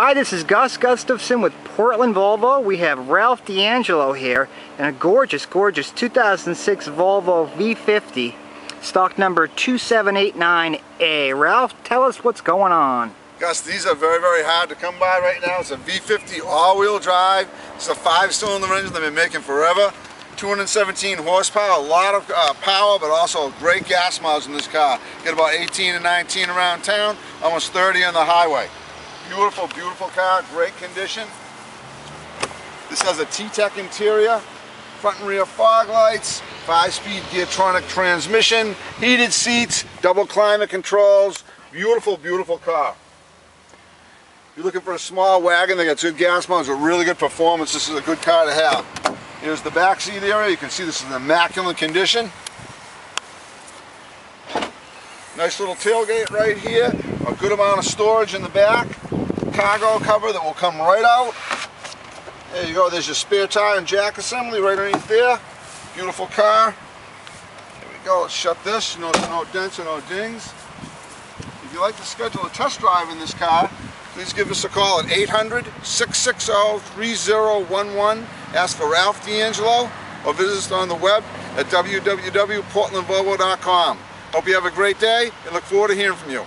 Hi, this is Gus Gustafson with Portland Volvo. We have Ralph D'Angelo here in a gorgeous, gorgeous 2006 Volvo V50, stock number 2789A. Ralph, tell us what's going on. Gus, these are very, very hard to come by right now. It's a V50 all-wheel drive. It's a five-cylinder engine they've been making forever. 217 horsepower, a lot of uh, power, but also great gas miles in this car. Get about 18 to 19 around town, almost 30 on the highway. Beautiful, beautiful car, great condition. This has a T-Tec interior, front and rear fog lights, five-speed Geartronic transmission, heated seats, double climate controls. Beautiful, beautiful car. You're looking for a small wagon, they got good gas miles with really good performance. This is a good car to have. Here's the back seat area. You can see this is in immaculate condition. Nice little tailgate right here. A good amount of storage in the back cargo cover that will come right out. There you go, there's your spare tire and jack assembly right underneath there. Beautiful car. There we go, let's shut this, no, no dents and no dings. If you'd like to schedule a test drive in this car, please give us a call at 800-660-3011. Ask for Ralph D'Angelo or visit us on the web at www.portlandvolvo.com. Hope you have a great day and look forward to hearing from you.